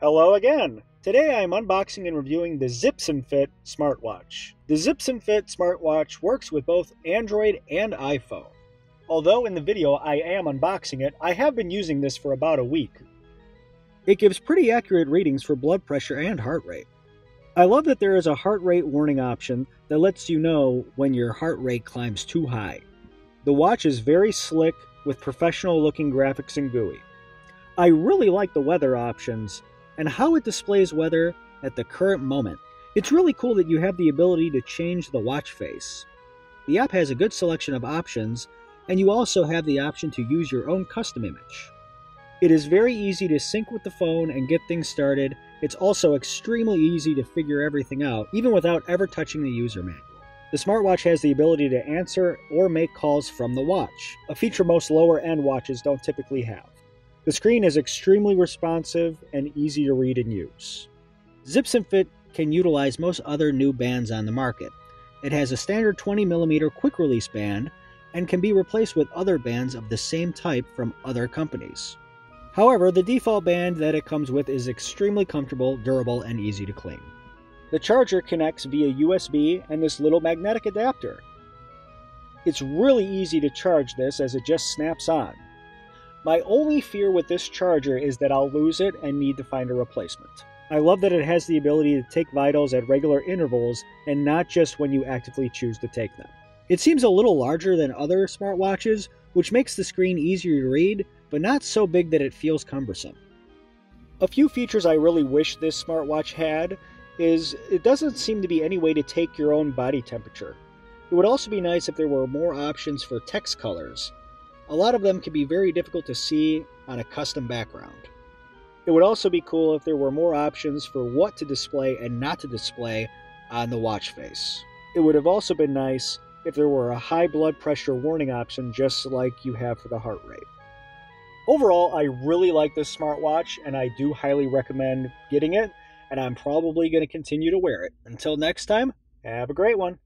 Hello again! Today I am unboxing and reviewing the ZPPSNFIT smartwatch. The ZPPSNFIT smartwatch works with both Android and iPhone. Although in the video I am unboxing it, I have been using this for about a week. It gives pretty accurate readings for blood pressure and heart rate. I love that there is a heart rate warning option that lets you know when your heart rate climbs too high. The watch is very slick with professional looking graphics and GUI. I really like the weather options and how it displays weather at the current moment. It's really cool that you have the ability to change the watch face. The app has a good selection of options, and you also have the option to use your own custom image. It is very easy to sync with the phone and get things started. It's also extremely easy to figure everything out, even without ever touching the user manual. The smartwatch has the ability to answer or make calls from the watch, a feature most lower end watches don't typically have. The screen is extremely responsive and easy to read and use. ZPPSNFIT can utilize most other new bands on the market. It has a standard 20mm quick release band and can be replaced with other bands of the same type from other companies. However, the default band that it comes with is extremely comfortable, durable, and easy to clean. The charger connects via USB and this little magnetic adapter. It's really easy to charge this as it just snaps on. My only fear with this charger is that I'll lose it and need to find a replacement. I love that it has the ability to take vitals at regular intervals and not just when you actively choose to take them. It seems a little larger than other smartwatches, which makes the screen easier to read, but not so big that it feels cumbersome. A few features I really wish this smartwatch had is it doesn't seem to be any way to take your own body temperature. It would also be nice if there were more options for text colors. A lot of them can be very difficult to see on a custom background. It would also be cool if there were more options for what to display and not to display on the watch face. It would have also been nice if there were a high blood pressure warning option just like you have for the heart rate. Overall, I really like this smartwatch and I do highly recommend getting it, and I'm probably going to continue to wear it. Until next time, have a great one.